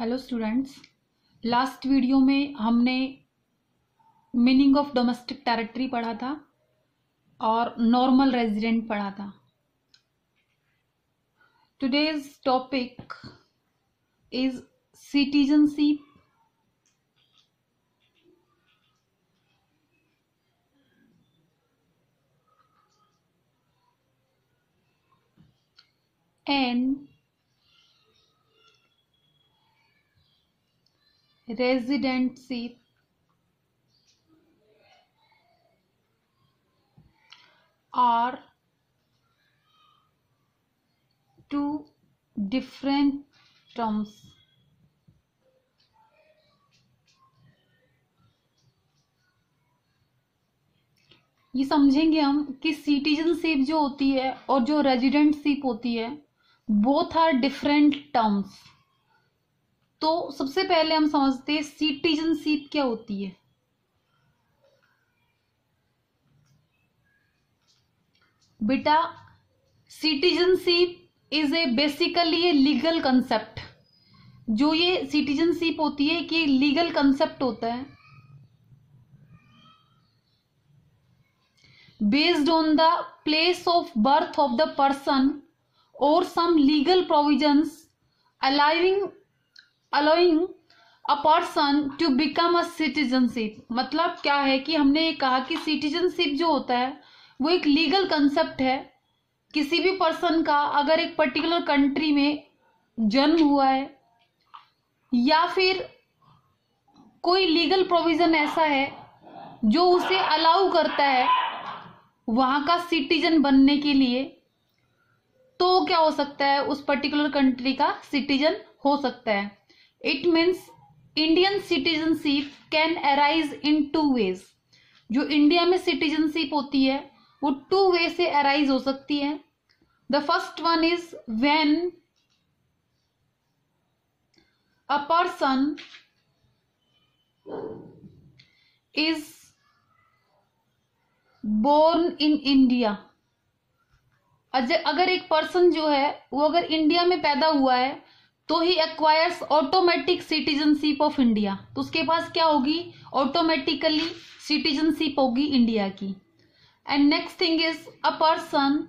Hello students last video में हमने meaning of domestic territory पढ़ा था और नॉर्मल रेजिडेंट पढ़ा था। Today's topic is citizenship and residentship are two different terms. ये समझेंगे हम कि सिटीजनशिप जो होती है और जो रेजिडेंटशिप होती है बोथ आर डिफरेंट टर्म्स तो सबसे पहले हम समझते हैं सिटीजनशिप क्या होती है। बेटा citizenship is a basically a legal concept जो ये सिटीजनशिप होती है कि लीगल कंसेप्ट होता है। Based on the place of birth of the person और some legal provisions allowing allowing a person to become a citizenship. मतलब क्या है कि हमने ये कहा कि सिटीजनशिप जो होता है, वो एक लीगल कंसेप्ट है। किसी भी पर्सन का अगर एक पर्टिकुलर कंट्री में जन्म हुआ है, या फिर कोई लीगल प्रोविज़न ऐसा है जो उसे अलाउ करता है वहाँ का सिटीजन बनने के लिए तो क्या हो सकता है? उस पर्टिकुलर कंट्री का सिटीजन हो सकता है। It means Indian citizenship can arise in two ways जो इंडिया में सिटीजनशिप होती है, वो टू वे से अराइज हो सकती है। The first one is when a person is born in India अगर एक पर्सन जो है, वो अगर इंडिया में पैदा हुआ है तो ही acquires automatic citizenship of India तो उसके पास क्या होगी? ऑटोमेटिकली सिटीजनशिप होगी इंडिया की. And next thing is a person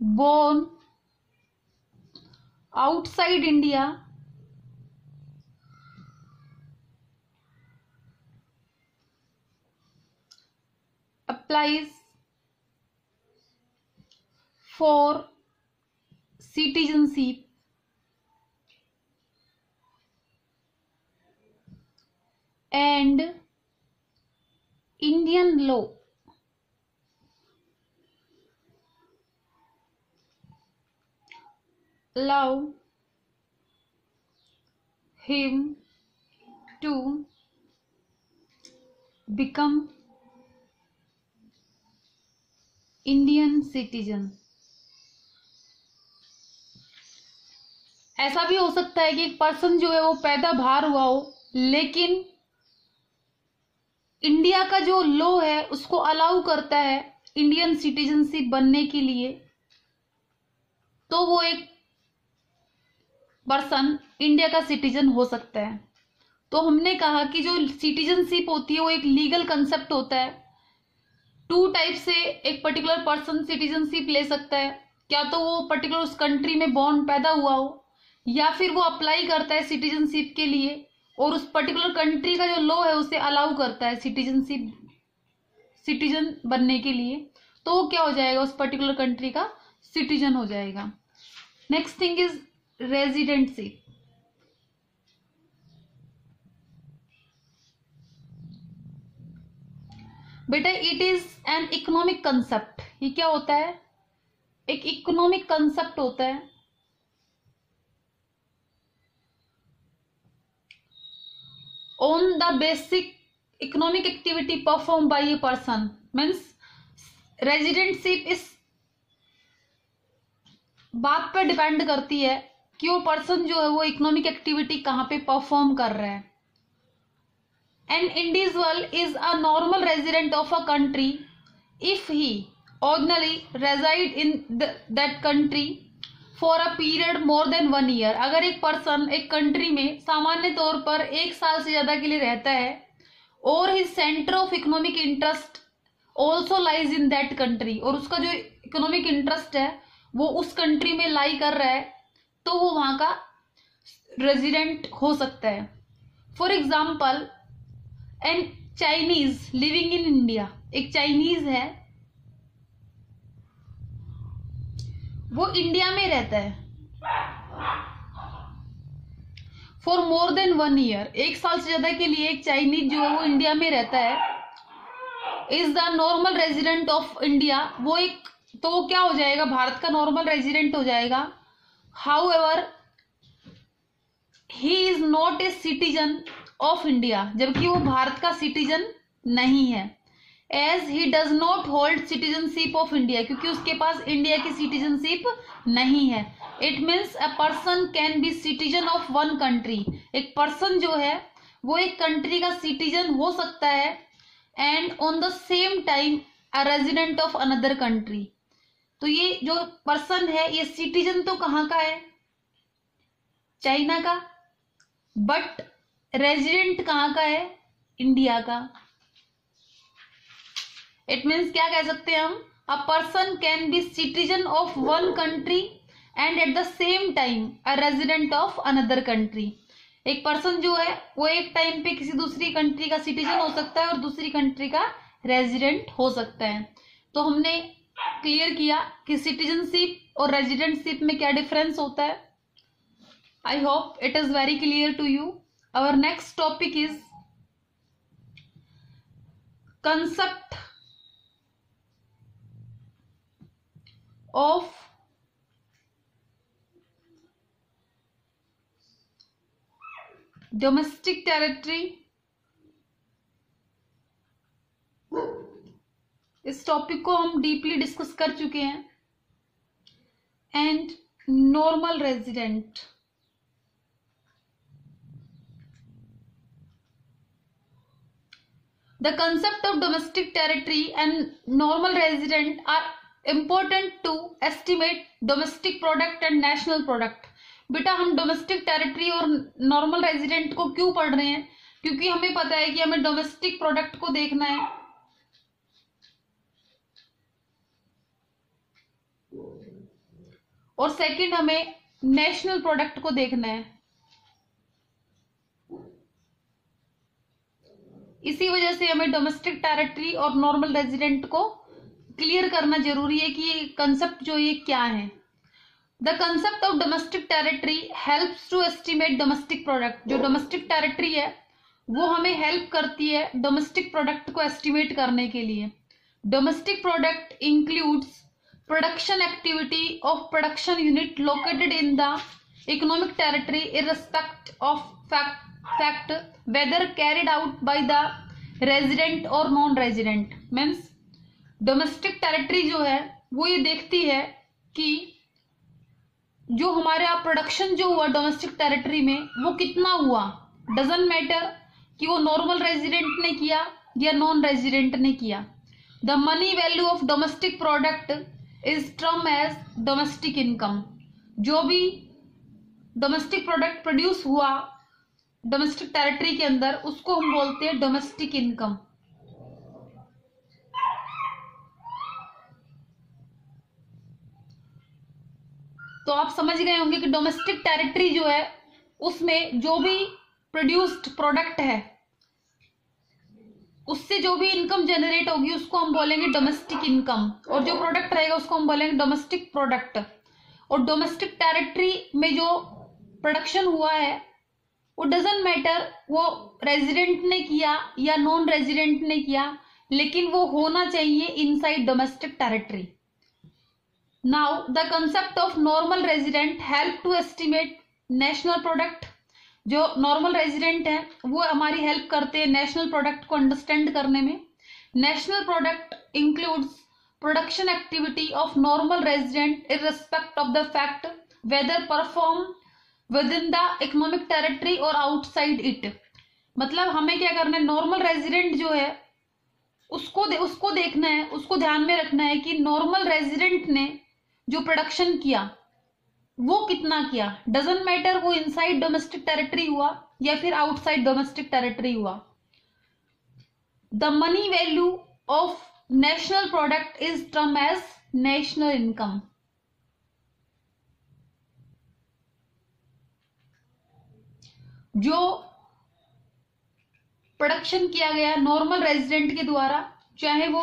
born outside India applies for citizenship and Indian law. Love him to become Indian citizen. ऐसा भी हो सकता है कि एक पर्सन जो है वो पैदा बाहर हुआ हो, लेकिन इंडिया का जो लॉ है, उसको अलाउ करता है इंडियन सिटीजनशिप बनने के लिए। तो वो एक पर्सन इंडिया का सिटीजन हो सकता है। तो हमने कहा कि जो सिटीजनशिप होती है, वो एक लीगल कंसेप्ट होता है। टू टाइप से एक पर्टिकुलर पर्सन सिटीजनशिप ले सकता है। क्या तो वो पर्टिकुलर उस कंट्री में बॉर्न पैदा हुआ हो या फिर वो अप्लाई करता है सिटीजनशिप के लिए, और उस पर्टिकुलर कंट्री का जो लॉ है, उसे अलाउ करता है सिटीजनशिप सिटीजन बनने के लिए तो वो क्या हो जाएगा? उस पर्टिकुलर कंट्री का सिटीजन हो जाएगा। नेक्स्ट थिंग इज़ रेजिडेंसी बेटा it is an economic concept ये क्या होता है? एक इकोनॉमिक कंसेप्ट होता है। On the basic economic activity perform by a person means residentship इस बात पर डिपेंड करती है कि वो पर्सन जो है वो इकोनॉमिक एक्टिविटी कहाँ पे परफॉर्म कर रहे है. An individual is a normal resident of a country if he ordinarily reside in that country for a period more than one year अगर एक पर्सन एक कंट्री में सामान्य तौर पर एक साल से ज़्यादा के लिए रहता है, और his centre of economic interest also lies in that country और उसका जो इकोनॉमिक इंटरेस्ट है, वो उस कंट्री में लाई कर रहा है तो वो वहाँ का रेजिडेंट हो सकता है। For example an Chinese living in India एक चाइनीज़ है वो इंडिया में रहता है। For more than one year एक साल से ज़्यादा के लिए एक चाइनीज़ जो है वो इंडिया में रहता है is the normal resident of India वो एक तो वो क्या हो जाएगा? भारत का नॉर्मल रेजिडेंट हो जाएगा। However he is not a citizen of India जबकि वो भारत का सिटीजन नहीं है। As he does not hold citizenship of India क्योंकि उसके पास इंडिया की सिटीजनशिप नहीं है। It means a person can be citizen of one country एक पर्सन जो है, वो एक कंट्री का सिटीजन हो सकता है and on the same time a resident of another country तो ये जो पर्सन है, ये सिटीजन तो कहाँ का है? चाइना का। बट रेजिडेंट कहाँ का है? इंडिया का। इट मीन्स क्या कह सकते हैं हम? A person can be citizen of one country and at the same time a resident of another country एक पर्सन जो है, वो एक टाइम पे किसी दूसरी कंट्री का सिटीजन हो सकता है और दूसरी कंट्री का रेजिडेंट हो सकता है। तो हमने क्लियर किया कि सिटीजनशिप और रेजिडेंटशिप में क्या डिफरेंस होता है। I hope it is very clear to you our next topic is concept of domestic territory इस टॉपिक को हम डीपली डिस्कस कर चुके हैं। And normal resident the concept of domestic territory and normal resident are important to estimate domestic product and national product बेटा, हम domestic territory और normal resident को क्यों पढ़ रहे हैं? क्योंकि हमें पता है कि हमें डोमेस्टिक प्रोडक्ट को देखना है। और सेकंड हमें नेशनल प्रोडक्ट को देखना है। इसी वजह से हमें डोमेस्टिक टेरिटरी और नॉर्मल रेजिडेंट को क्लियर करना ज़रूरी है कि ये कंसेप्ट जो ये क्या है? The concept of domestic territory helps to estimate domestic product जो डोमेस्टिक टेरिटरी है, वो हमें हेल्प करती है डोमेस्टिक प्रोडक्ट को एस्टिमेट करने के लिए। Domestic product includes production activity of production unit located in the economic territory in respect of fact whether carried out by the resident और non resident means domestic territory जो है, वो ये देखती है कि जो हमारे आप प्रोडक्शन जो हुआ डोमेस्टिक टेरिटरी में, वो कितना हुआ? डजेंट मैटर कि वो नॉर्मल रेजिडेंट ने किया या नॉन रेजिडेंट ने किया। The money value of domestic product is term as domestic income जो भी डोमेस्टिक प्रोडक्ट प्रोड्यूस हुआ डोमेस्टिक टेरिटरी के अंदर, उसको हम बोलते हैं डोमेस्टिक इनकम तो आप समझ गए होंगे कि डोमेस्टिक टेरिटरी जो है, उसमें जो भी प्रोड्यूस्ड प्रोडक्ट है, उससे जो भी इनकम जनरेट होगी, उसको हम बोलेंगे डोमेस्टिक इनकम और जो प्रोडक्ट रहेगा, उसको हम बोलेंगे डोमेस्टिक प्रोडक्ट और डोमेस्टिक टेरिटरी में जो प्रोडक्शन हुआ है, वो डजेंट मैटर वो रेजिडेंट ने किया या नॉन रेजिडेंट ने किया, लेकिन वो होना चाहिए inside domestic territory now the concept of normal resident help to estimate national product. जो नॉर्मल रेजिडेंट है वो हमारी हेल्प करते हैं नेशनल प्रोडक्ट को अंडरस्टैंड करने में। Includes production activity of normal resident in respect of the fact whether perform within the economic territory और आउटसाइड इट मतलब हमें क्या करना है नॉर्मल रेजिडेंट जो है उसको दे, उसको देखना है उसको ध्यान में रखना है कि नॉर्मल रेजिडेंट ने जो प्रोडक्शन किया, वो कितना किया? डजेंट मैटर वो इनसाइड डोमेस्टिक टेरिटरी हुआ या फिर आउटसाइड डोमेस्टिक टेरिटरी हुआ। The money value of national product is term as national income जो प्रोडक्शन किया गया नॉर्मल रेजिडेंट के द्वारा, चाहे वो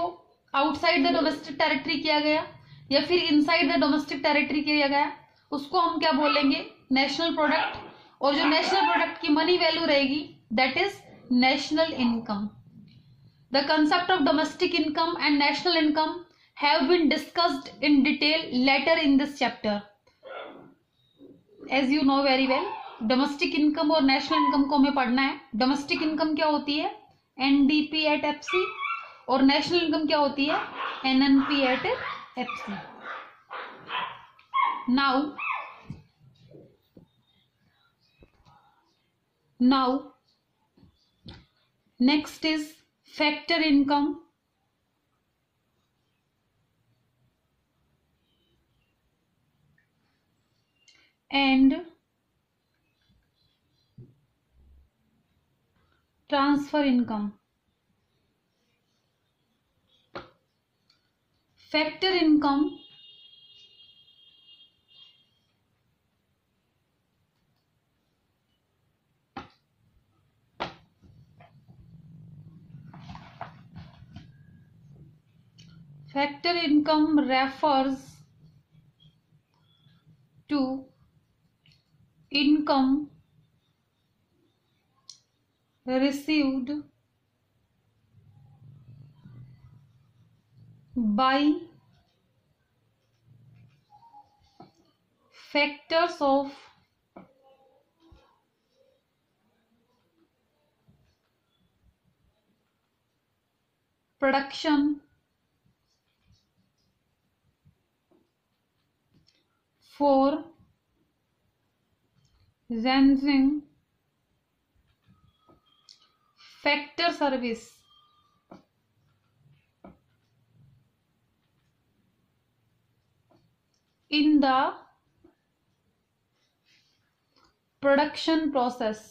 आउटसाइड द डोमेस्टिक टेरिटरी किया गया या फिर इनसाइड द डोमेस्टिक टेरिटरी किया गया, उसको हम क्या बोलेंगे? नेशनल प्रोडक्ट और जो नेशनल प्रोडक्ट की मनी वैल्यू रहेगी that is national income the concept of domestic income and national income have been discussed in detail later in this chapter as you know very well domestic income और national income को हमें पढ़ना है। Domestic income क्या होती है? NDP at FC और national income क्या होती है? NNP at epsilon. Now, now next is factor income. and transfer income factor income. Factor income refers to income received by factors of production for Zenzing factor service in the production process.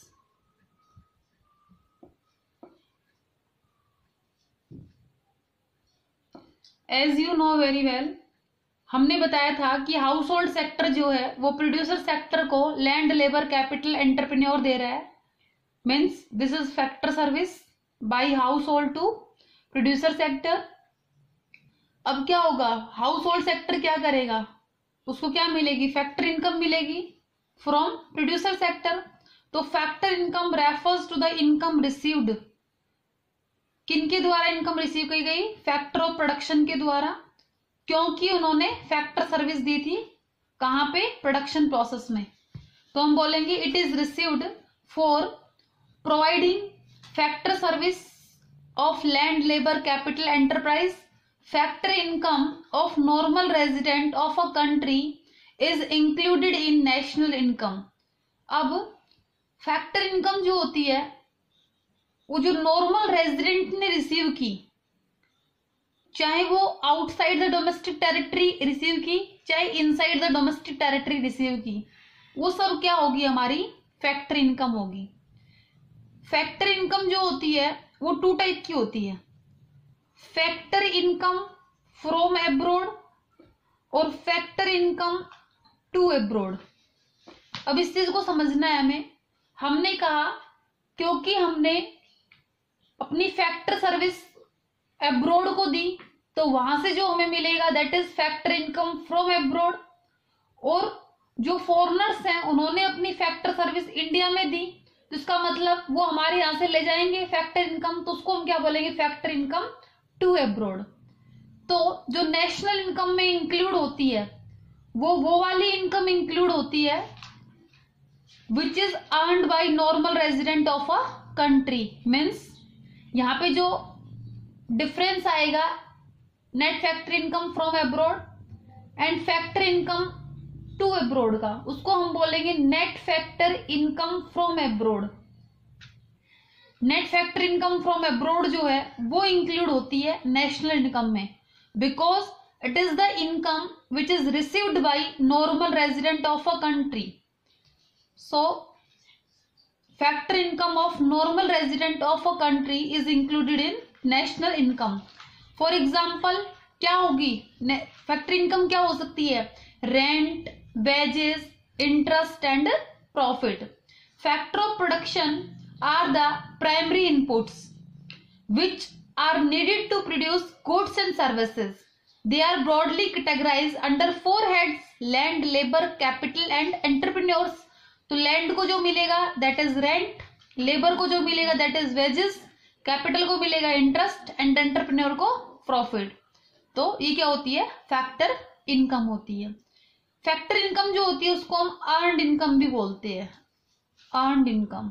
As you know very well हमने बताया था कि household sector जो है, वो producer sector को land labour capital entrepreneur दे रहा है। Means this is factor service by household to producer sector अब क्या होगा? हाउस होल्ड सेक्टर क्या करेगा? उसको क्या मिलेगी? फैक्टर इनकम मिलेगी फ्रॉम प्रोड्यूसर सेक्टर तो factor income refers to the income received किनके द्वारा इनकम रिसीव की गई? फैक्टर ऑफ़ प्रोडक्शन के द्वारा। क्योंकि उन्होंने फैक्टर सर्विस दी थी कहाँ पे? प्रोडक्शन प्रोसेस में। तो हम बोलेंगे it is received for providing factor service of land labour capital enterprise factor income of normal resident of a country is included in national income अब फैक्टर इनकम जो होती है, वो जो नॉर्मल रेजिडेंट ने रिसीव की, चाहे वो outside the domestic territory receive की, चाहे inside the domestic territory receive की, वो सब क्या होगी हमारी? फैक्टर इनकम होगी। फैक्टर इनकम जो होती है, वो टू टाइप की होती है। फैक्टर इनकम फ्रॉम एब्रोड और फैक्टर इनकम टू एब्रोड अब इस चीज़ को समझना है हमें। हमने कहा, क्योंकि हमने अपनी फैक्टर सर्विस एब्रोड को दी तो वहाँ से जो हमें मिलेगा that is factor income from abroad और जो फॉरनर्स हैं, उन्होंने अपनी फैक्टर सर्विस इंडिया में दी तो इसका मतलब वो हमारे यहाँ से ले जाएँगे फैक्टर इनकम तो उसको हम क्या बोलेंगे? फैक्टर इनकम टू एब्रोड तो जो नेशनल इनकम में इंक्लूड होती है, वो वो वाली इनकम इंक्लूड होती है which is earned by normal resident of a country means यहाँ पे जो डिफरेंस आएगा net factor income from abroad and factor income to abroad का, उसको हम बोलेंगे net factor income from abroad net factor income from abroad जो है, वो इंक्लूड होती है नेशनल इनकम में। Because it is the income which is received by normal resident of a country so factor income of normal resident of a country is included in national income for example क्या होगी? Factor income क्या हो सकती है? Rent wages interest and profit factor of production are the primary inputs which are needed to produce goods and services. They are broadly categorized under four heads, land, labor, capital, and entrepreneurs. तो land को जो मिलेगा that is rent labour को जो मिलेगा that is wages capital को मिलेगा interest and entrepreneur को प्रॉफिट तो ये क्या होती है? फैक्टर इनकम होती है. फैक्टर इनकम जो होती है, उसको हम अर्नड इनकम भी बोलते हैं. अर्नड इनकम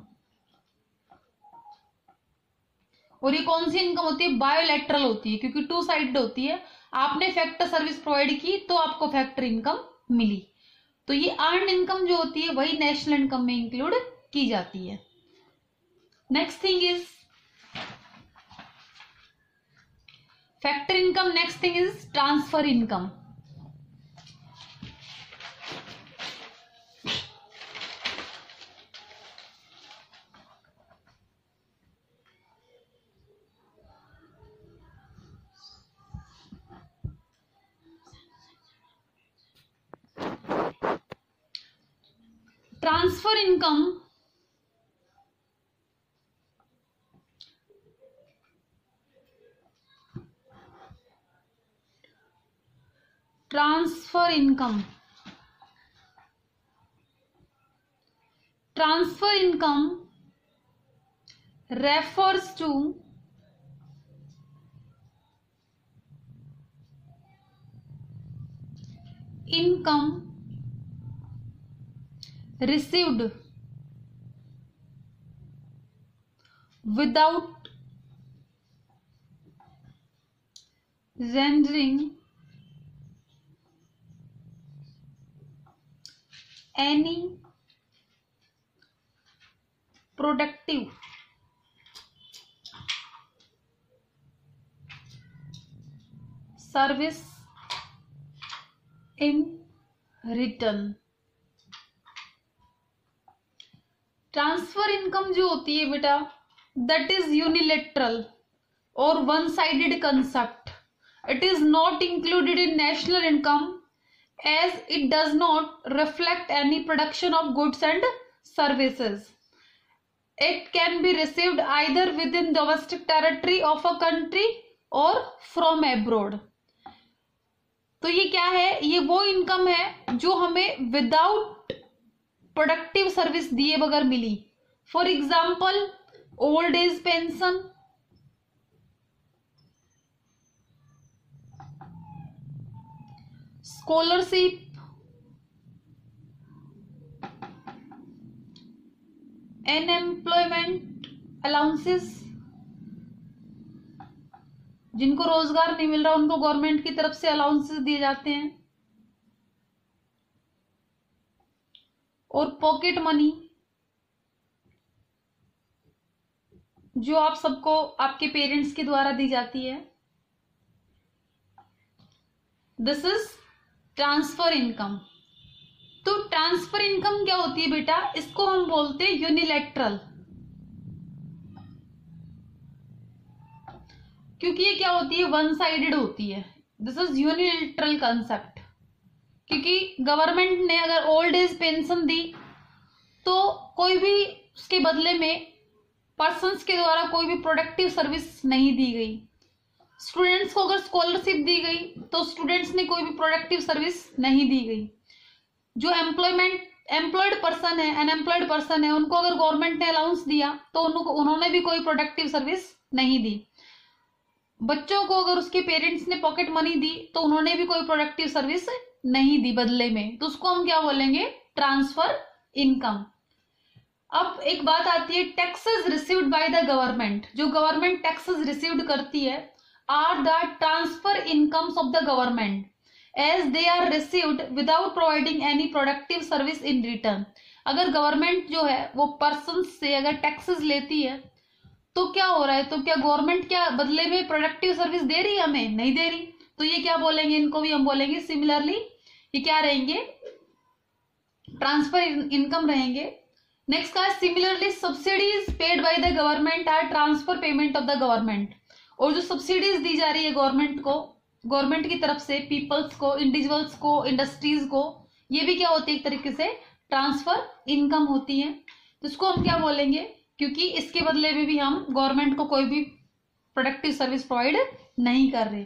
और ये कौन सी इनकम होती है? बायोलेट्रल होती है, क्योंकि टू साइड होती है। आपने फैक्टर सर्विस प्रोवाइड की तो आपको फैक्टर इनकम मिली। तो ये अर्न इनकम जो होती है, वही नेशनल इनकम में इंक्लूड की जाती है। Next thing is factor income next thing is transfer income transfer income transfer income transfer income refers to income received without rendering any productive. Service in return transfer income जो होती है बेटा that is unilateral और one sided concept it is not included in national income as it does not reflect any production of goods and services it can be received either within domestic territory of a country और from abroad तो ये क्या है? ये वो income है जो हमें विदाउट प्रोडक्टिव सर्विस दिए बगैर मिली। For example old age pension scholarship unemployment allowances जिनको रोज़गार नहीं मिल रहा, उनको गवर्नमेंट की तरफ़ से अलाउंसेस दिए जाते हैं। और पॉकेट मनी जो आप सबको आपके पेरेंट्स के द्वारा दी जाती है। दिस इज़ ट्रांसफ़र इनकम तो ट्रांसफ़र इनकम क्या होती है बेटा? इसको हम बोलते हैं यूनिलेट्रल क्योंकि ये क्या होती है? वन साइडेड होती है। दिस इज़ यूनिलेट्रल कंसेप्ट क्योंकि गवर्नमेंट ने अगर ओल्ड एज पेंशन दी तो कोई भी उसके बदले में पर्सनस के द्वारा कोई भी प्रोडक्टिव सर्विस नहीं दी गई। स्टूडेंट्स को अगर स्कॉलरशिप दी गई तो स्टूडेंट्स ने कोई भी प्रोडक्टिव सर्विस नहीं दी गई। जो एम्प्लॉयमेंट एम्प्लॉयड पर्सन है अनएम्प्लॉयड पर्सन है, उनको अगर गवर्नमेंट ने अलाउंस दिया तो उनको, उन्होंने भी कोई प्रोडक्टिव सर्विस नहीं दी। बच्चों को अगर उसके पेरेंट्स ने पॉकेट मनी दी तो उन्होंने भी कोई प्रोडक्टिव सर्विस नहीं दी बदले में तो उसको हम क्या बोलेंगे? ट्रांसफ़र इनकम अब एक बात आती है taxes received by the government जो गवर्नमेंट टैक्सेस रिसीव्ड करती है are the transfer incomes of the government as they are received without providing any productive service in return अगर गवर्नमेंट जो है, वो पर्सन से अगर टैक्सेस लेती है तो क्या हो रहा है? तो क्या गवर्नमेंट क्या बदले में प्रोडक्टिव सर्विस दे रही है हमें? नहीं दे रही। तो ये क्या बोलेंगे? इनको भी हम बोलेंगे सिमिलरली ये क्या रहेंगे? ट्रांसफ़र इनकम रहेंगे। नेक्स्ट का similarly subsidies paid by the government are transfer payment of the government और जो सब्सिडीज दी जा रही है गवर्नमेंट को गवर्नमेंट की तरफ़ से पीपल्स को इंडिविजुअल्स को इंडस्ट्रीज़ को, ये भी क्या होती है एक तरीके से? ट्रांसफ़र इनकम होती है। तो इसको हम क्या बोलेंगे? क्योंकि इसके बदले में भी हम गवर्नमेंट को कोई भी प्रोडक्टिव सर्विस प्रोवाइड नहीं कर रहे।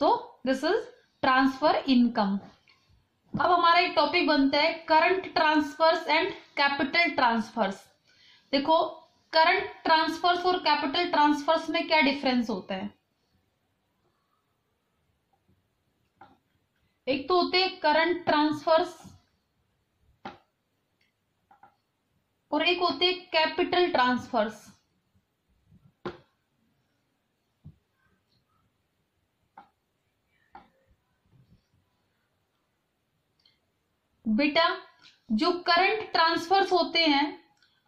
तो दिस इज़ ट्रांसफ़र इनकम अब हमारा एक टॉपिक बनता है current transfers and capital transfers देखो करंट ट्रांसफर्स और कैपिटल ट्रांसफर्स में क्या डिफरेंस होता है? एक तो होते हैं करंट ट्रांसफर्स और एक होते हैं कैपिटल ट्रांसफर्स बेटा, जो करंट ट्रांसफर्स होते हैं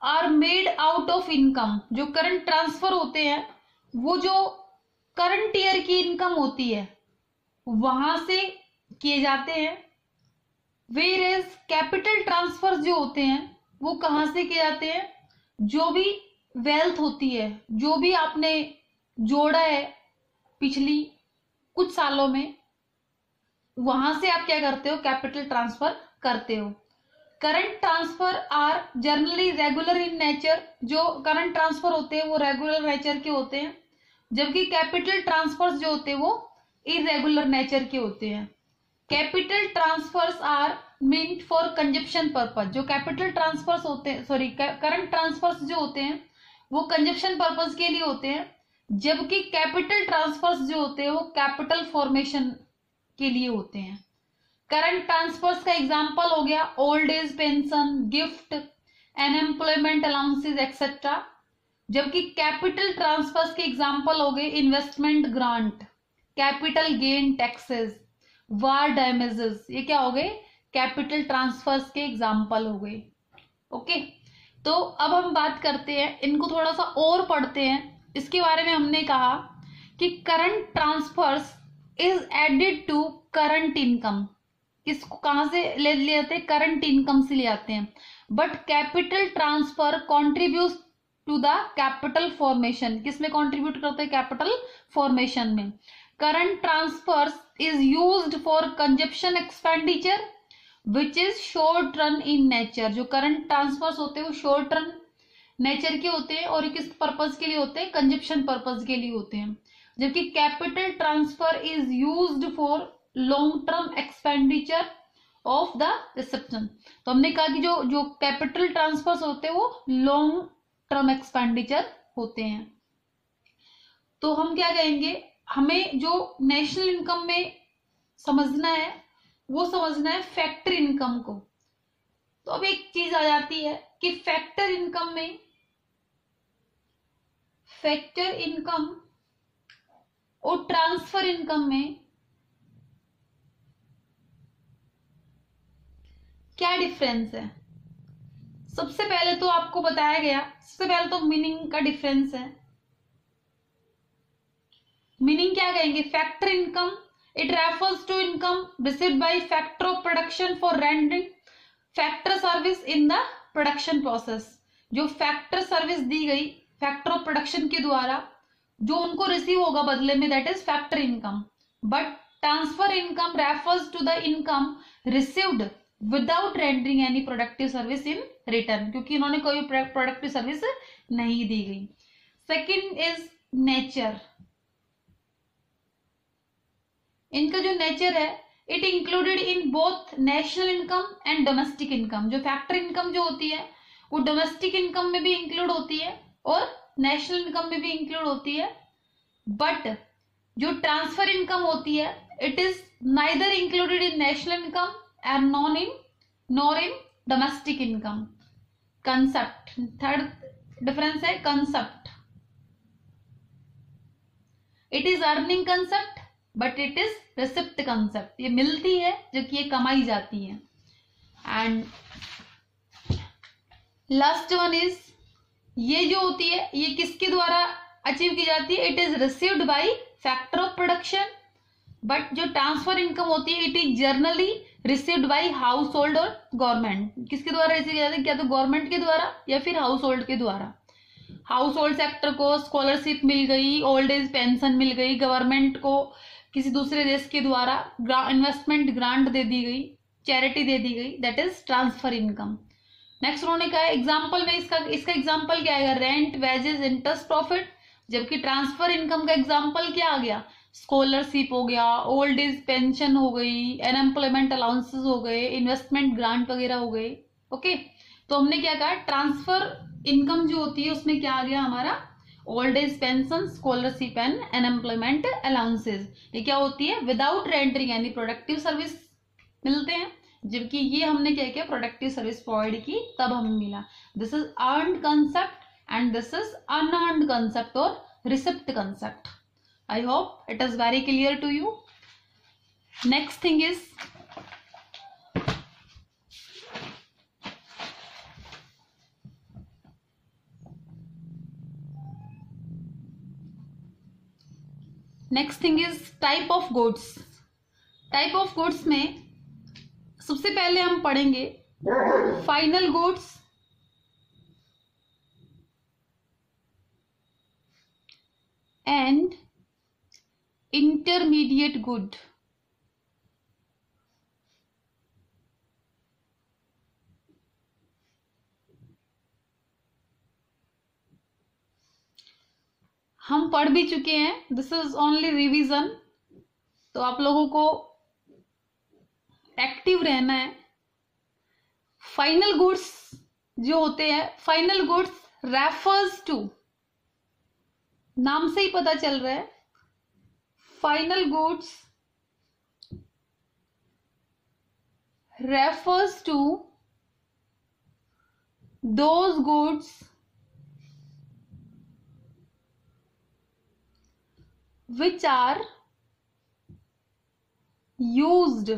are made out of income जो करंट ट्रांसफ़र होते हैं, वो जो करंट ईयर की इनकम होती है, वहाँ से किए जाते हैं। वेर एज कैपिटल ट्रांसफ़र जो होते हैं, वो कहाँ से किए जाते हैं? जो भी वेल्थ होती है, जो भी आपने जोड़ा है पिछली कुछ सालों में, वहाँ से आप क्या करते हो? कैपिटल ट्रांसफ़र करते हो। Current transfer are generally regular in nature जो करंट ट्रांसफ़र होते हैं, वो रेगुलर नेचर के होते हैं। जबकि कैपिटल ट्रांसफर्स जो होते हैं, वो इरेगुलर नेचर के होते हैं। Capital transfers are mean for consumption purpose जो कैपिटल ट्रांसफर्स होते हैं सॉरी करंट ट्रांसफर्स जो होते हैं, वो कंजप्शन पर्पज के लिए होते हैं। जबकि कैपिटल ट्रांसफर्स जो होते हैं, वो कैपिटल फॉर्मेशन के लिए होते हैं। करंट ट्रांसफर्स का एग्ज़ाम्पल हो गया old age pension gift unemployment allowances etcetera जबकि कैपिटल ट्रांसफर्स के एग्ज़ाम्पल हो गए investment grant capital gain taxes war damages ये क्या हो गए? कैपिटल ट्रांसफर्स के एग्ज़ाम्पल हो गए. ओके तो अब हम बात करते हैं, इनको थोड़ा सा और पढ़ते हैं. इसके बारे में हमने कहा कि current transfers is added to current income इसको कहाँ से ले लेते हैं? करंट इनकम से ले आते हैं। But capital transfer contribute to the capital formation किसमें कॉन्ट्रीब्यूट करते हैं? कैपिटल फॉर्मेशन में। Current transfer is use for consumption expenditure which is short run in nature जो करंट ट्रांसफ़र होते हैं, वो शॉर्ट रन नेचर के होते हैं और किस पर्पज के लिए होते हैं? कंजप्शन पर्पज के लिए होते हैं। जबकि capital transfer is use for long term expenditure of the reception तो हमने कहा कि जो जो कैपिटल ट्रांसफ़र होते हैं, वो लॉन्ग टर्म एक्सपेंडिचर होते हैं। तो हम क्या कहेंगे? हमें जो नेशनल इनकम में समझना है, वो समझना है फैक्टर इनकम को। तो अब एक चीज़ आ जाती है कि फैक्टर इनकम में फैक्टर इनकम और ट्रांसफ़र इनकम में क्या डिफरेंस है? सबसे पहले तो आपको बताया गया, सबसे पहले तो मीनिंग का डिफरेंस है। मीनिंग क्या कहेंगे factor income it refers to income receive by factor of production for rendering factor service in the production process जो फैक्टर सर्विस दी गई फैक्टर ऑफ़ प्रोडक्शन के द्वारा, जो उनको रिसीव होगा बदले में that is factor income but transfer income refers to the income received without rendering any productive service in return क्योंकि इन्होंने कोई प्रोडक्टिव सर्विस नहीं दी गई। सेकेंड इज़ नेचर इनका जो नेचर है it included in both national income and domestic income जो फैक्टर इनकम जो होती है, वो डोमेस्टिक इनकम में भी इंक्लूड होती है और नेशनल इनकम में भी इंक्लूड होती है। बट जो ट्रांसफ़र इनकम होती है it is neither included in national income and non in nor in domestic income concept third difference है concept it is earning concept but it is receipt concept ये मिलती है जो कि ये कमाई जाती है and लास्ट वन इज़ ये जो होती है ये किसके द्वारा अचीव की जाती है it is received by factor of production but जो ट्रांसफ़र इनकम होती है it is generally received by household और गवर्नमेंट किसके द्वारा रिसीव किया जाता क्या तो गवर्नमेंट के द्वारा या फिर हाउस होल्ड के द्वारा? हाउस होल्ड सेक्टर को स्कॉलरशिप मिल गई ओल्ड एज पेंशन मिल गई गवर्नमेंट को किसी दूसरे देश के द्वारा इन्वेस्टमेंट ग्रांट दे दी गई चैरिटी दे दी गई that is transfer income next उन्होंने कहा एग्ज़ाम्पल में इसका इसका एग्ज़ाम्पल क्या आएगा रेंट वेजेस इंटरेस्ट प्रॉफिट जबकि ट्रांसफ़र इनकम का एग्ज़ाम्पल क्या आ गया? स्कॉलरशिप हो गया ओल्ड एज पेंशन हो गई अनएम्प्लॉयमेंट अलाउंसेस हो गए इन्वेस्टमेंट ग्रांट वगैरह हो गए ओके तो हमने क्या कहा? ट्रांसफ़र इनकम जो होती है, उसमें क्या आ गया हमारा? Old age pension scholarship and unemployment allowances ये क्या होती है? विदाउट रेंटरिंग यानी प्रोडक्टिव सर्विस मिलते हैं। जबकि ये हमने क्या किया? प्रोडक्टिव सर्विस प्रोवाइड की, तब हमें मिला। This is earn concept and this is unearned concept और receipt concept I hope it is very clear to you next thing is next thing is type of goods type of goods में सबसे पहले हम पढ़ेंगे final goods and intermediate good हम पढ़ भी चुके हैं। दिस इज़ ओनली रिवीजन तो आप लोगों को एक्टिव रहना है। फाइनल गुड्स जो होते हैं फाइनल गुड्स रेफर्स टू नाम से ही पता चल रहा है। final goods refers to those goods which are used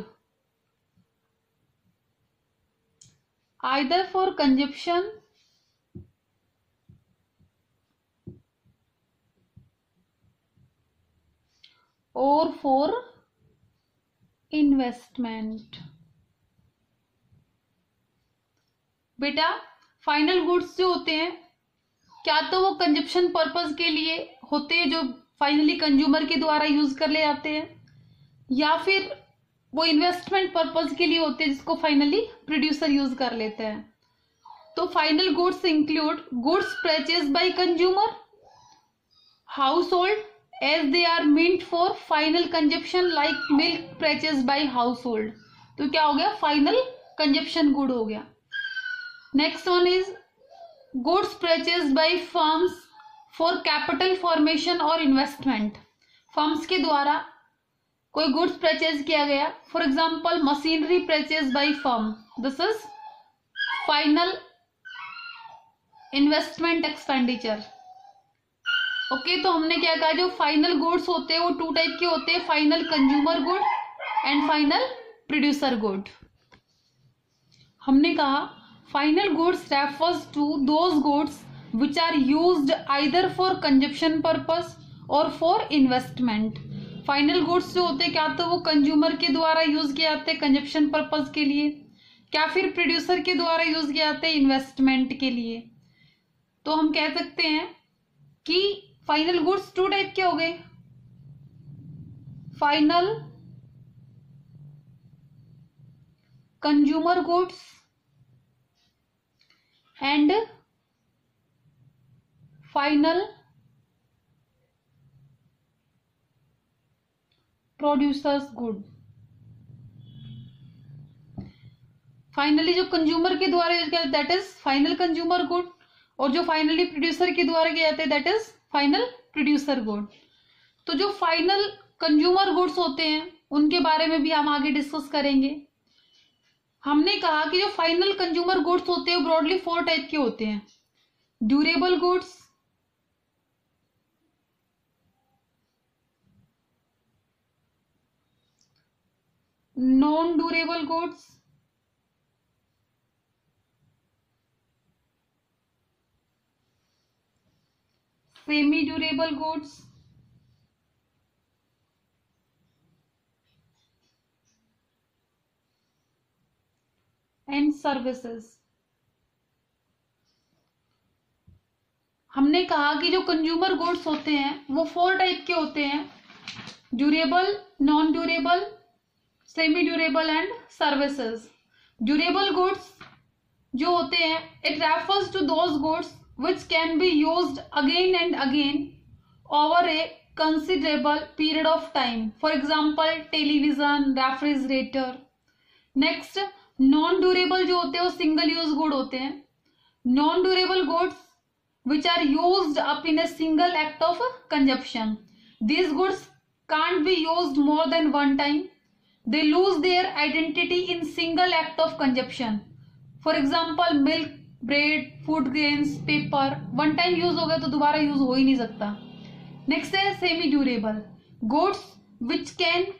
either for consumption or for investment. बेटा फाइनल गुड्स जो होते हैं, क्या तो वो कंजप्शन पर्पज के लिए होते हैं जो फाइनली कंज्यूमर के द्वारा यूज़ कर ले जाते हैं, या फिर वो इन्वेस्टमेंट पर्पज के लिए होते हैं जिसको फाइनली प्रोड्यूसर यूज़ कर लेते हैं? तो final goods include goods purchase by consumer household as they are meant for final consumption like milk purchase by household तो क्या हो गया? फाइनल कंजप्शन गुड हो गया. Next one is goods purchase by firms for capital formation और investment firms के द्वारा कोई गुड्स परचेज किया गया. For example machinery purchase by firm this is final investment expenditure okay okay, तो हमने क्या कहा? जो फाइनल गुड्स होते हैं वो टू टाइप के होते हैं. Final consumer good and final producer good हमने कहा final goods refers to those goods which are used either for consumption purpose और फॉर इन्वेस्टमेंट फाइनल गुड्स जो होते हैं क्या तो वो कंज्यूमर के द्वारा यूज़ किए जाते हैं कंजप्शन पर्पज के लिए. क्या फिर प्रोड्यूसर के द्वारा यूज़ किए जाते हैं इन्वेस्टमेंट के लिए. तो हम कह सकते हैं कि फाइनल गुड्स टू टाइप के हो गए। Final consumer goods and final producers good finally जो कंज्यूमर के द्वारा यूज़ किया जाता है that is final consumer good और जो फाइनली प्रोड्यूसर के द्वारा किया जाता है that is final producer good तो जो फाइनल कंज्यूमर गुड्स होते हैं, उनके बारे में भी हम आगे डिस्कस करेंगे। हमने कहा कि जो फाइनल कंज्यूमर गुड्स होते हैं ब्रॉडली फोर टाइप के होते हैं। Durable goods non-durable semi durable goods and services हमने कहा कि जो कंज्यूमर गुड्स होते हैं, वो फोर टाइप के होते हैं. Durable non durable semi durable and services durable goods जो होते हैं it refers to those goods which can be use again and again over a considerable period of time for example television refrigerator next non durable जो होते हैं वो single use good होते हैं non durable goods which are used up in a single act of consumption. These goods can't be used more than one time. They lose their identity in single act of consumption. For example, milk, bread, food grains, paper one time use हो गया तो दोबारा use हो ही नहीं सकता। Next है semi durable goods which can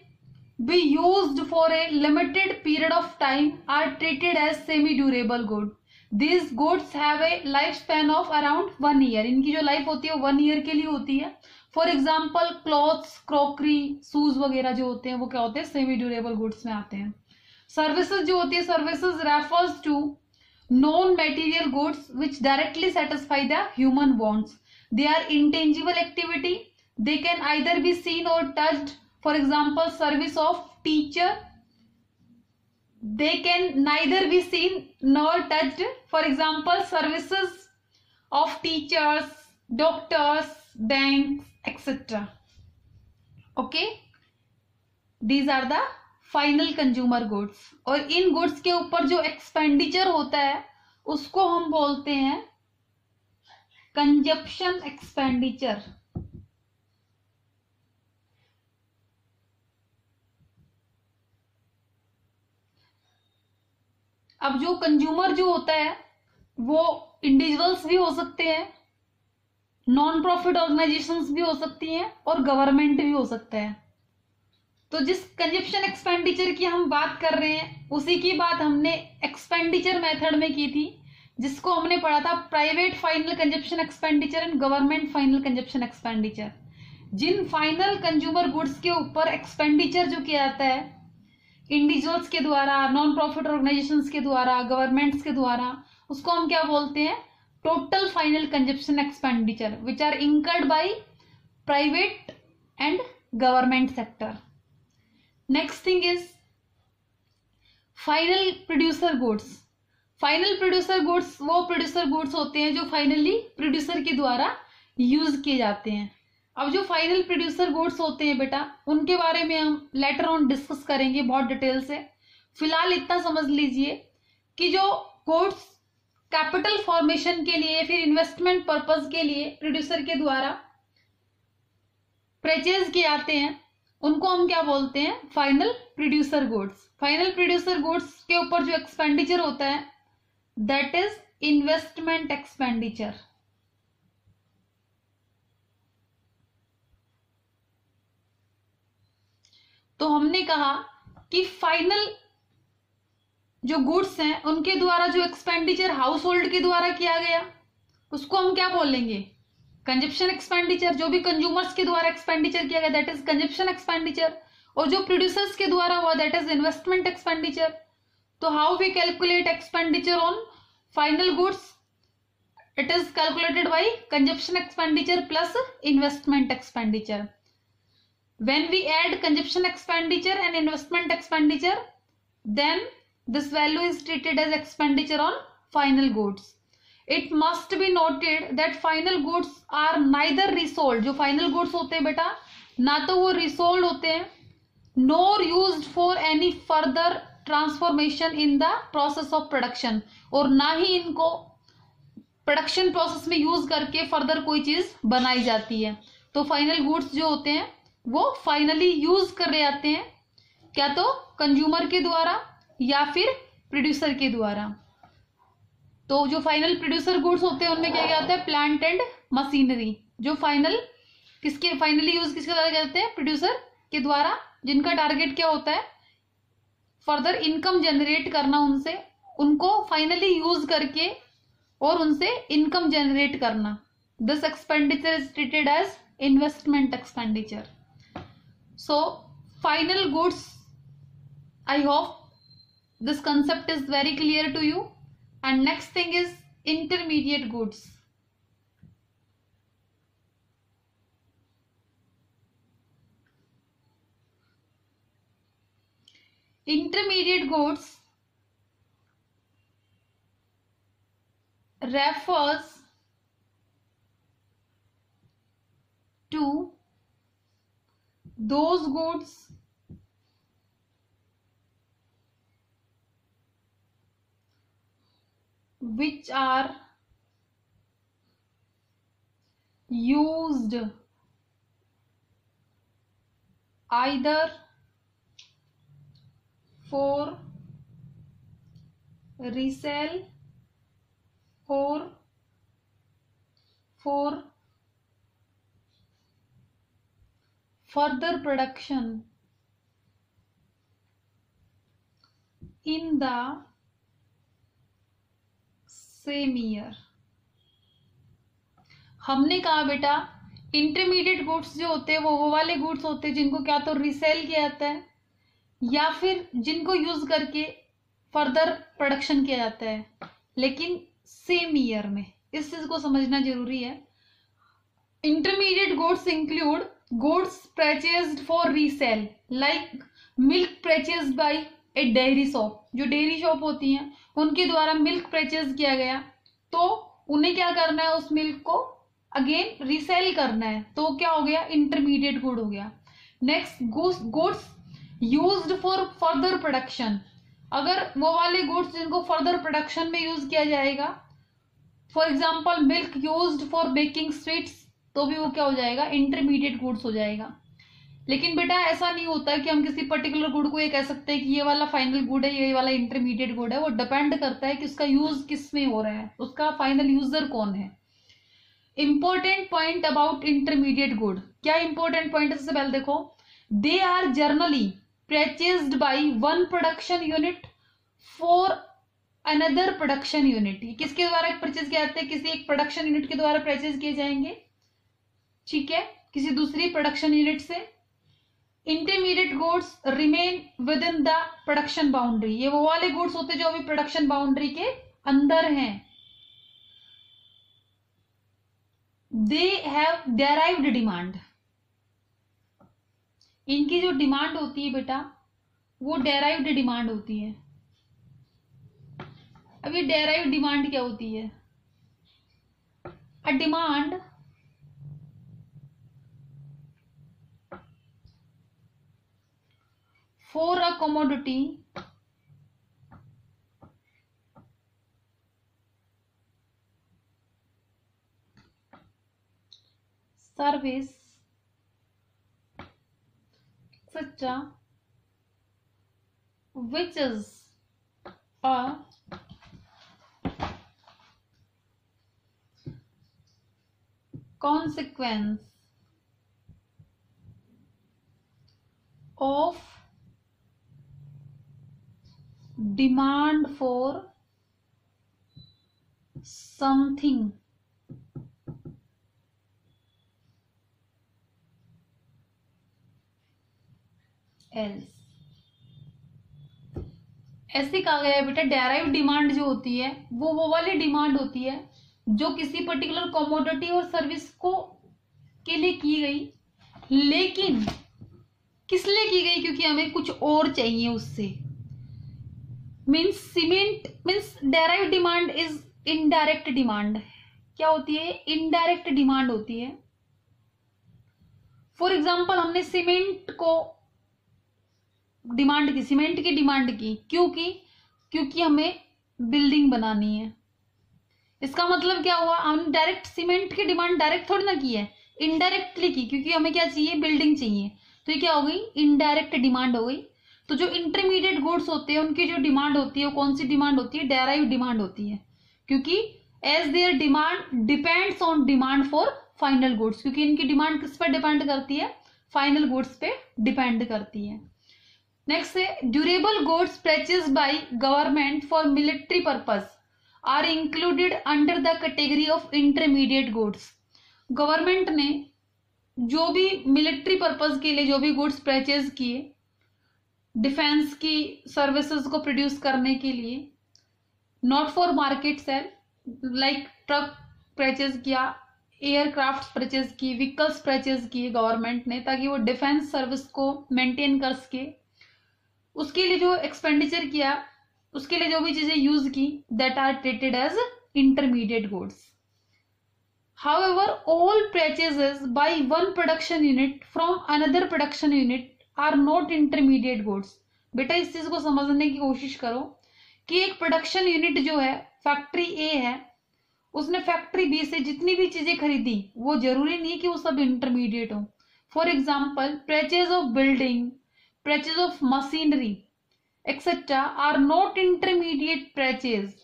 be used for a limited period of time are treated as semi durable good this goods have a life span of around one year इनकी जो life होती है one year के लिए होती है। For example clothes crockery shoes वगैरह जो होते हैं वो क्या होते हैं? सेमी ड्यूरेबल गुड्स में आते हैं। सर्विसेज़ जो होती है services refers to non-material goods which directly satisfy the human wants. They are intangible activity. They can either be seen or touched. For example, service of teacher. They can neither be seen nor touched. For example, services of teachers, doctors, banks, etc. Okay. These are the final consumer goods और इन goods के ऊपर जो expenditure होता है, उसको हम बोलते हैं कंजप्शन एक्सपेंडिचर अब जो कंज्यूमर जो होता है, वो इंडिविजुअल्स भी हो सकते हैं नॉन प्रॉफिट ऑर्गेनाइजेशंस भी हो सकती हैं और गवर्नमेंट भी हो सकता है। तो जिस कंजप्शन एक्सपेंडिचर की हम बात कर रहे हैं, उसी की बात हमने एक्सपेंडिचर मेथड में की थी, जिसको हमने पढ़ा था private final consumption expenditure and government final consumption expenditure Jin final consumer goods के ऊपर एक्सपेंडिचर जो किया जाता है इंडिविजुअल्स के द्वारा नॉन प्रॉफिट ऑर्गेनाइजेशन के द्वारा गवर्नमेंट्स के द्वारा, उसको हम क्या बोलते हैं? Total final consumption expenditure which are incurred by private and government sector next thing is final producer goods final producer goods वो प्रोड्यूसर गुड्स होते हैं जो फाइनली प्रोड्यूसर के द्वारा यूज़ किए जाते हैं। अब जो फाइनल प्रोड्यूसर गुड्स होते हैं बेटा, उनके बारे में हम लेटर ऑन डिस्कस करेंगे बहुत डिटेल से। फ़िलहाल इतना समझ लीजिए कि जो गुड्स कैपिटल फॉर्मेशन के लिए, फिर इन्वेस्टमेंट पर्पज के लिए प्रोड्यूसर के द्वारा परचेज किए जाते हैं उनको हम क्या बोलते हैं? Final producer goods final producer goods के ऊपर जो एक्सपेंडिचर होता है दैट इज़ इन्वेस्टमेंट एक्सपेंडिचर तो हमने कहा कि फाइनल जो गुड्स हैं, उनके द्वारा जो एक्सपेंडिचर हाउस होल्ड के द्वारा किया गया, उसको हम क्या बोलेंगे? कंजप्शन एक्सपेंडिचर जो भी कंज्यूमर्स के द्वारा एक्सपेंडिचर किया गया दैट इज़ कंजप्शन एक्सपेंडिचर और जो प्रोड्यूसर्स के द्वारा हुआ दैट इज़ इन्वेस्टमेंट एक्सपेंडिचर तो how we calculate expenditure on final goods it is calculated by consumption expenditure plus investment expenditure when we add consumption expenditure and investment expenditure, then this value is treated as expenditure on final goods. It must be noted that final goods are neither resold जो final goods होते हैं बेटा, ना तो वो resold होते हैं nor use for any further transformation in the process of production और ना ही इनको प्रोडक्शन प्रोसेस में यूज़ करके फर्दर कोई चीज़ बनाई जाती है। तो फाइनल गुड्स जो होते हैं, वो फाइनली यूज़ कर रहे आते हैं, क्या तो कंज्यूमर के द्वारा या फिर प्रोड्यूसर के द्वारा। तो जो फाइनल प्रोड्यूसर गुड्स होते हैं, उनमें क्या कहते है? प्लांट एंड मशीनरी जो फाइनल किसके फाइनली यूज़ किसके द्वारा करते हैं? प्रोड्यूसर के द्वारा, जिनका टारगेट क्या होता है? फर्दर इनकम जनरेट करना उनसे, उनको फाइनली यूज़ करके और उनसे इनकम जनरेट करना। This expenditure is treated as investment expenditure so final goods I hope this concept is very clear to you. And next thing is intermediate goods. Intermediate goods refers to those goods which are used either for resale or for further production in the same year हमने कहा, बेटा intermediate goods जो होते हैं, वो वो वाले goods होते हैं जिनको क्या तो रिसेल किया जाता है, या फिर जिनको यूज़ करके फर्दर प्रोडक्शन किया जाता है, लेकिन सेम ईयर में। इस चीज़ को समझना ज़रूरी है। Intermediate goods include goods purchase for resale like milk purchase by a dairy shop जो डेयरी शॉप होती हैं, उनके द्वारा मिल्क परचेज किया गया। तो उन्हें क्या करना है, उस मिल्क को अगेन रीसेल करना है। तो क्या हो गया इंटरमीडिएट गुड हो गया। Next goods used for further production अगर वो वाले गुड्स जिनको फर्दर प्रोडक्शन में यूज़ किया जाएगा for example milk use for baking sweets तो भी वो क्या हो जाएगा इंटरमीडिएट गुड्स हो जाएगा। लेकिन बेटा, ऐसा नहीं होता कि हम किसी पर्टिकुलर गुड को ये कह सकते हैं कि ये वाला फाइनल गुड है, ये वाला इंटरमीडिएट गुड है। वो डिपेंड करता है कि उसका यूज़ किसमें हो रहा है। उसका फाइनल यूज़र कौन है। Important point about intermediate good क्या इंपॉर्टेंट पॉइंट है सबसे पहले देखो। They are generally purchased by one production unit for another production unit किसके द्वारा परचेज किया जाता है? किसी एक प्रोडक्शन यूनिट के द्वारा परचेज किए जाएँगे। ठीक है? किसी दूसरी प्रोडक्शन यूनिट से। Intermediate goods remain within the production boundary ये वो वाले गुड्स होते जो अभी प्रोडक्शन बाउंड्री के अंदर हैं। दे हैव डेराइव्ड डिमांड इनकी जो डिमांड होती है बेटा, वो डेराइव्ड डिमांड होती है। अभी डेराइव डिमांड क्या होती है? A demand for a commodity. Service. Etc which is a consequence of demand for something else. ऐसे कहा गया है बेटा डेराइव डिमांड जो होती है, वो वो वाली डिमांड होती है, जो किसी पर्टिकुलर कॉमोडिटी और सर्विस को, के लिए की गई, लेकिन किस लिए की गई? क्योंकि हमें कुछ और चाहिए उससे। Means cement means direct demand is indirect demand क्या होती है? इनडायरेक्ट डिमांड होती है। फॉर एग्ज़ाम्पल हमने सीमेंट को डिमांड की सीमेंट की डिमांड की। क्योंकि क्योंकि हमें बिल्डिंग बनानी है। इसका मतलब क्या हुआ? हमने डायरेक्ट सीमेंट की डिमांड डायरेक्ट थोड़ी ना की है। इनडायरेक्टली की, क्योंकि हमें क्या चाहिए? बिल्डिंग चाहिए। तो ये क्या हो गई? इनडायरेक्ट डिमांड हो गई। तो जो इंटरमीडिएट गुड्स होते हैं, उनकी जो डिमांड होती है, वो कौन सी डिमांड होती है? डेराइव डिमांड होती है। क्योंकि as their demand depends on demand for final goods क्योंकि इनकी डिमांड किस पर डिपेंड करती है? फाइनल गुड्स पे डिपेंड करती है। नेक्स्ट है durable goods purchase by government for military purpose are included under the category of intermediate goods government ने जो भी मिलिट्री पर्पज के लिए, जो भी गुड्स परचेज किए डिफेंस की सर्विसेज़ को प्रोड्यूस करने के लिए not for market sale like truck purchase किया एयरक्राफ्ट परचेज की व्हीकल्स परचेज किए गवर्नमेंट ने ताकि वो डिफेंस सर्विस को मेंटेन कर सके। उसके लिए जो एक्सपेंडिचर किया उसके लिए जो भी चीज़ें यूज़ की that are treated as intermediate goods However, all purchases by one production unit from another production unit are not intermediate goods. बेटा, इस चीज़ को समझने की कोशिश करो कि एक प्रोडक्शन यूनिट जो है फैक्ट्री ए है, उसने फैक्ट्री बी से जितनी भी चीज़ें खरीदी, वो ज़रूरी नहीं कि वो सब इंटरमीडिएट हो। For example purchase of building purchase of machinery etcetera are not intermediate purchase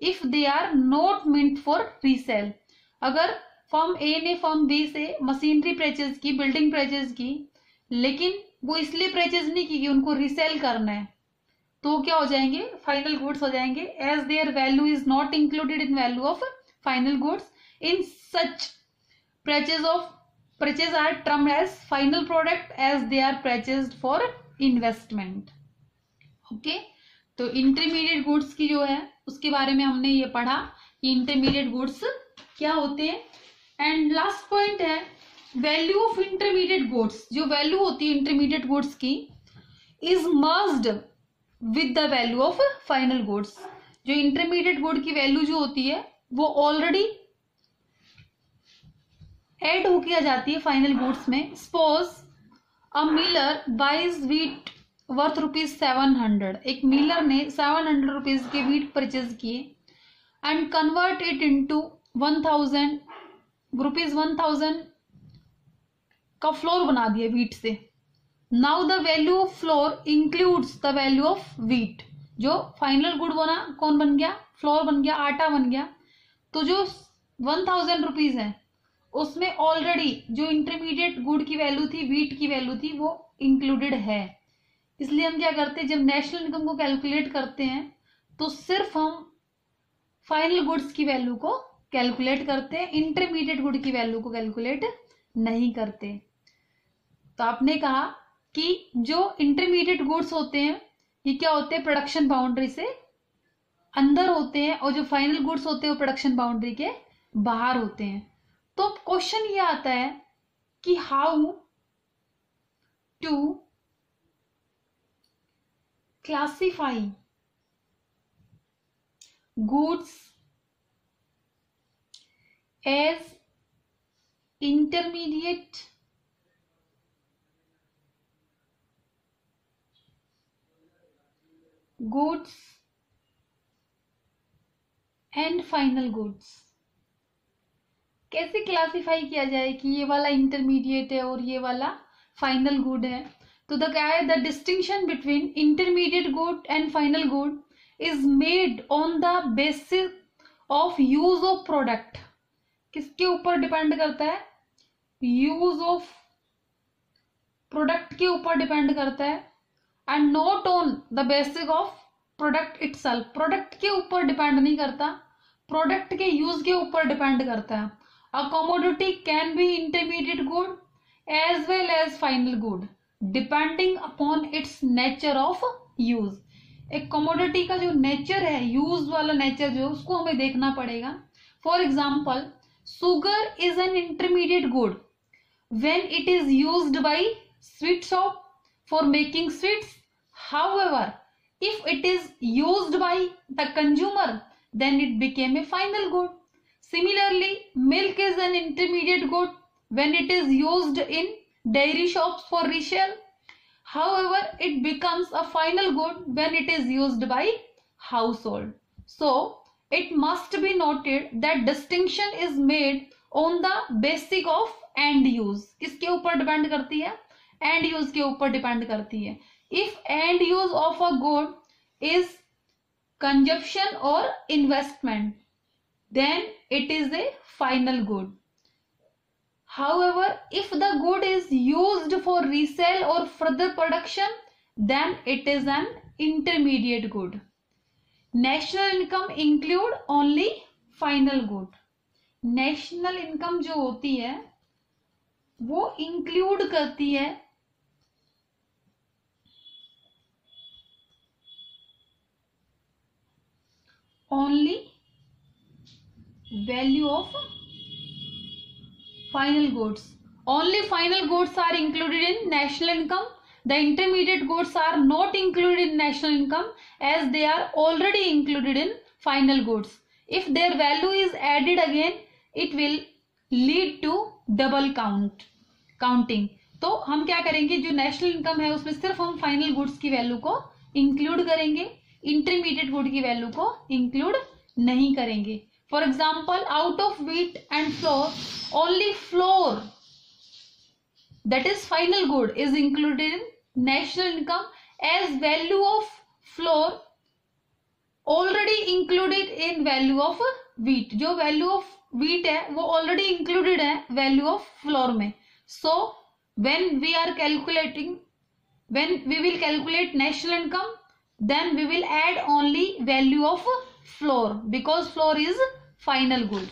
if they are not meant for resale अगर फॉर्म ए ने फॉर्म बी से मशीनरी परचेज की बिल्डिंग परचेज की, लेकिन वो इसलिए परचेज नहीं की कि उनको रिसेल करना है। तो क्या हो जाएँगे? फाइनल गुड्स हो जाएँगे। As their value is not included in value of final goods in such purchase of purchase are term as final product as they are purchase for investment okay तो intermediate goods की जो है, उसके बारे में हमने ये पढ़ा कि इंटरमीडिएट गुड्स क्या होते हैं। एंड लास्ट पॉइंट है वैल्यू ऑफ़ इंटरमीडिएट गुड्स जो वैल्यू होती है इंटरमीडिएट गुड्स की is merged with the value of final goods जो इंटरमीडिएट गुड की वैल्यू जो होती है, वो ऑलरेडी एड हो आ जाती है फाइनल गुड्स में. Suppose a miller buys wheat worth rupees seven hundred एक मिलर ने सेवन हंड्रेड रुपीज़ के वीट परचेज किए and convert it into one thousand rupees one thousand का फ्लोर बना दिया वीट से। Now the value of flour includes the value of wheat जो final good बना, कौन बन गया? फ्लोर बन गया, आटा बन गया। तो जो वन थाउज़ेंड रुपीज़ है, उसमें ऑलरेडी जो इंटरमीडिएट गुड की वैल्यू थी वीट की वैल्यू थी, वो इंक्लूडेड है। इसलिए हम क्या करते हैं, जब नेशनल इनकम को कैलकुलेट करते हैं तो सिर्फ़ हम फाइनल गुड्स की वैल्यू को कैलकुलेट करते हैं इंटरमीडिएट गुड की वैल्यू को कैलकुलेट नहीं करते। तो आपने कहा कि जो इंटरमीडिएट गुड्स होते हैं, ये क्या होते हैं? प्रोडक्शन बाउंड्री से अंदर होते हैं और जो फाइनल गुड्स होते हैं, वो प्रोडक्शन बाउंड्री के बाहर होते हैं। तो क्वेश्चन ये आता है कि how to classify goods as intermediate goods and final goods कैसे क्लासिफाई किया जाए कि ये वाला इंटरमीडिएट है और ये वाला फाइनल गुड है? तो द क्या है? The distinction between intermediate good and final good is made on the basis of use of product किसके ऊपर डिपेंड करता है? यूज़ ऑफ़ प्रोडक्ट के ऊपर डिपेंड करता है। And not on the basic of product it product के ऊपर डिपेंड नहीं करता। प्रोडक्ट के यूज़ के ऊपर डिपेंड करता है। A commodity can be intermediate good as well as final good depending upon its nature of use एक कॉमोडिटी का जो नेचर है यूज़ वाला नेचर जो है, उसको हमें देखना पड़ेगा। For example sugar is an intermediate good when it is use by sweet shop for making sweets. However, if it is used by the consumer, then it became a final good. Similarly, milk is an intermediate good when it is used in dairy shops for resale. However, it becomes a final good when it is used by household. So, it must be noted that distinction is made on the basic of end use किसके ऊपर depend करती है and use के ऊपर depend करती है If end use of a good is consumption और investment then it is a final good however if the good is use for resale और further production then it is an intermediate good national income include only final good national income जो होती है, वो include करती है only value of final goods only final goods are included in national income the intermediate goods are not included in national income as they are already included in final goods if their value is added again it will lead to double count counting तो हम क्या करेंगे जो national income है उसमें सिर्फ़ हम final goods की वैल्यू को इंक्लूड करेंगे इंटरमीडिएट गुड की वैल्यू को इंक्लूड नहीं करेंगे। For example out of wheat and flour only flour that is final good is included in national income as value of flour already included in value of wheat जो value of wheat है, वो already included है value of flour में। So when we are calculating, when we will calculate national income then we will add only value of floor because floor is final good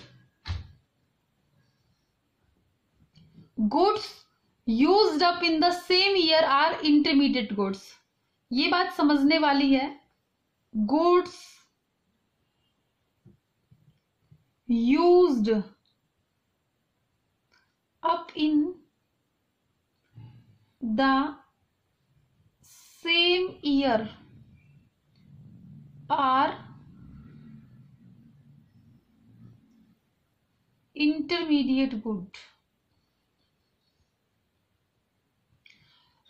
goods used up in the same year are intermediate goods ये बात समझने वाली है goods used up in the same year are intermediate good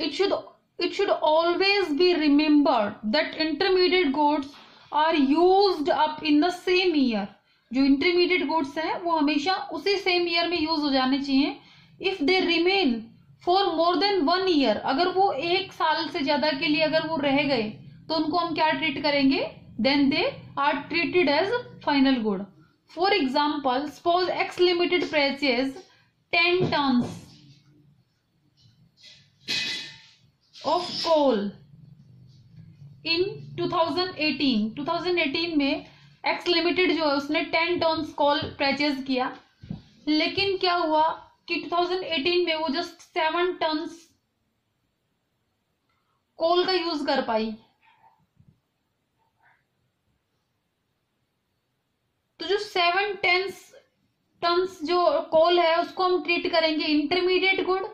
it should it should always be remembered that intermediate goods are used up in the same year जो intermediate goods हैं वो हमेशा उसी सेम ईयर में use हो जाने चाहिए if they remain for more than one year अगर वो एक साल से ज़्यादा के लिए अगर वो रह गए तो उनको हम क्या ट्रीट करेंगे then they are treated as final good for example suppose X limited purchase ten tons of coal in 2018 2018 में एक्स लिमिटेड जो है, उसने टेन टन्स कोल परचेज किया। लेकिन क्या हुआ कि 2018 में वो जस्ट सेवन टन्स कोल का यूज़ कर पाई। जो सेवन टेंस टंस जो कोल है, उसको हम ट्रीट करेंगे इंटरमीडिएट गुड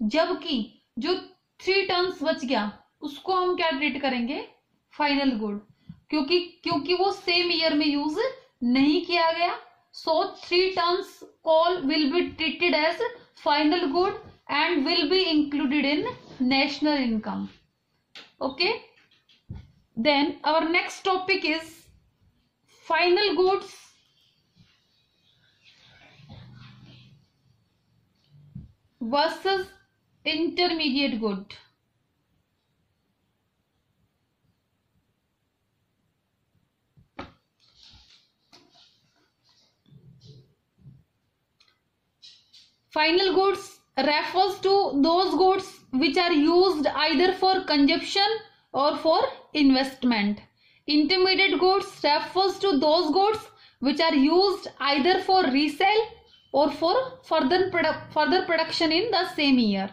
जबकि जो थ्री टंस बच गया, उसको हम क्या ट्रीट करेंगे? फाइनल गुड क्योंकि क्योंकि वो सेम ईयर में यूज़ नहीं किया गया so three tons coal will be treated as final good and will be included in national income okay then our next topic is final goods versus intermediate good. Final goods refers to those goods which are used either for consumption or for investment. Intermediate goods refers to those goods which are used either for resale or for further, produ further production in the same year.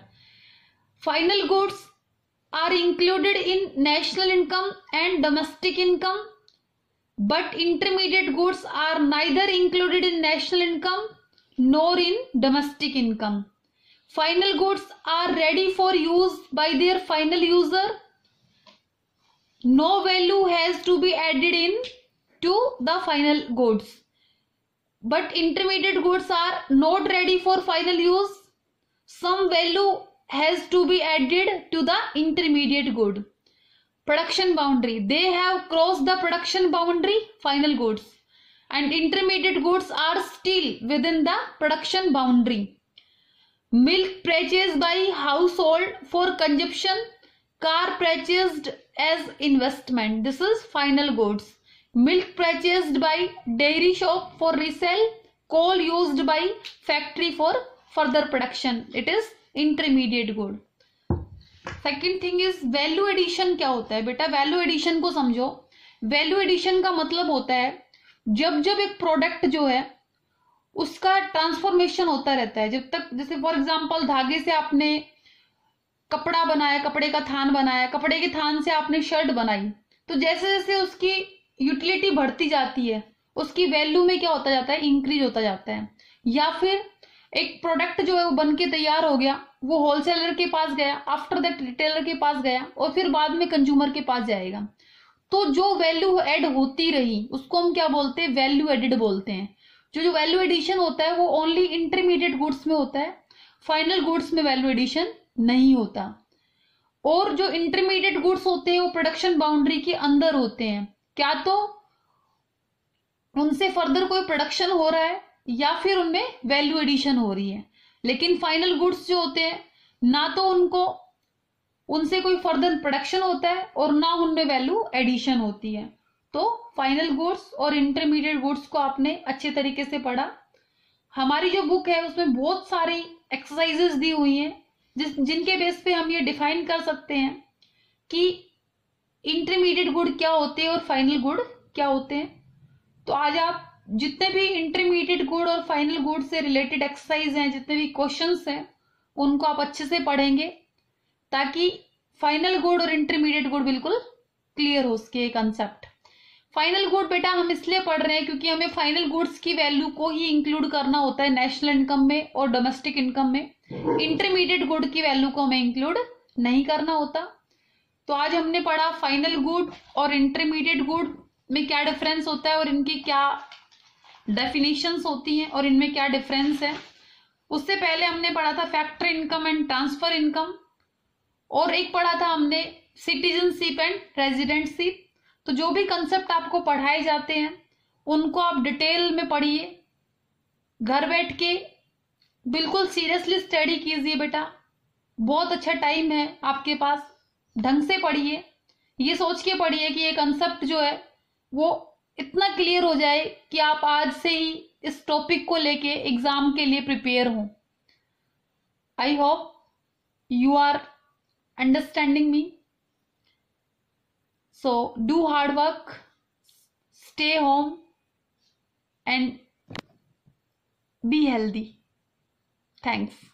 Final goods are included in national income and domestic income but intermediate goods are neither included in national income nor in domestic income. Final goods are ready for use by their final user. No value has to be added in to the final goods. But intermediate goods are not ready for final use. Some value has to be added to the intermediate good. Production boundary. They have crossed the production boundary final goods and intermediate goods are still within the production boundary. Milk purchased by household for consumption, car purchased as investment. This is final goods. Milk purchased by dairy shop for resale, coal used by factory for further production. It is intermediate good. Second thing is value addition क्या होता है बेटा value addition को समझो value addition का मतलब होता है जब जब एक प्रोडक्ट जो है उसका ट्रांसफॉर्मेशन होता रहता है जब तक जैसे फॉर एग्ज़ाम्पल धागे से आपने कपड़ा बनाया कपड़े का थान बनाया कपड़े के थान से आपने शर्ट बनाई तो जैसे जैसे उसकी यूटिलिटी बढ़ती जाती है, उसकी वैल्यू में क्या होता जाता है? इंक्रीज होता जाता है। या फिर एक प्रोडक्ट जो है वो बन के तैयार हो गया, वो होलसेलर के पास गया आफ्टर दैट रिटेलर के पास गया और फिर बाद में कंज्यूमर के पास जाएगा। तो जो वैल्यू एड होती रही, उसको हम क्या बोलते हैं? वैल्यू एडिड बोलते हैं। जो जो वैल्यू एडिशन होता है, वो ओनली इंटरमीडिएट गुड्स में होता है फाइनल गुड्स में वैल्यू एडिशन नहीं होता। और जो इंटरमीडिएट गुड्स होते हैं, वो प्रोडक्शन बाउंड्री के अंदर होते हैं। क्या तो उनसे फर्दर कोई प्रोडक्शन हो रहा है, या फिर उनमें वैल्यू एडिशन हो रही है। लेकिन फाइनल गुड्स जो होते हैं, ना तो उनको, उनसे कोई फर्दर प्रोडक्शन होता है और ना उनमें वैल्यू एडिशन होती है। तो फाइनल गुड्स और इंटरमीडिएट गुड्स को आपने अच्छे तरीके से पढ़ा। हमारी जो बुक है, उसमें बहुत सारी एक्सरसाइजेस दी हुई हैं, जिस, जिनके बेस पे हम ये डिफाइन कर सकते हैं कि इंटरमीडिएट गुड क्या होते हैं और फाइनल गुड क्या होते हैं? तो आज आप जितने भी इंटरमीडिएट गुड और फाइनल गुड से रिलेटेड एक्सरसाइज हैं, जितने भी क्वेश्चंस हैं, उनको आप अच्छे से पढ़ेंगे ताकि फाइनल गुड और इंटरमीडिएट गुड बिल्कुल क्लियर हो उसके कंसेप्ट फाइनल गुड बेटा हम इसलिए पढ़ रहे हैं क्योंकि हमें फाइनल गुड्स की वैल्यू को ही इंक्लूड करना होता है नेशनल इनकम में और डोमेस्टिक इनकम में. इंटरमीडिएट गुड की वैल्यू को हमें इंक्लूड नहीं करना होता. तो आज हमने पढ़ा फाइनल गुड और इंटरमीडिएट गुड में क्या डिफरेंस होता है और इनकी क्या डेफिनेशंस होती हैं और इनमें क्या डिफरेंस है। उससे पहले हमने पढ़ा था factor income and transfer income और एक पढ़ा था हमने सिटीजनशिप एंड रेजिडेंटशिप तो जो भी कंसेप्ट आपको पढ़ाए जाते हैं, उनको आप डिटेल में पढ़िए। घर बैठ के बिल्कुल सीरियसली स्टडी कीजिए बेटा। बहुत अच्छा टाइम है आपके पास। ढंग से पढ़िए, ये सोच के पढ़िए कि ये कंसेप्ट जो है, वो इतना क्लियर हो जाए कि आप आज से ही इस टॉपिक को लेके एग्ज़ाम के लिए प्रिपेयर हो। I hope you are understanding me so do hard work stay home and be healthy thanks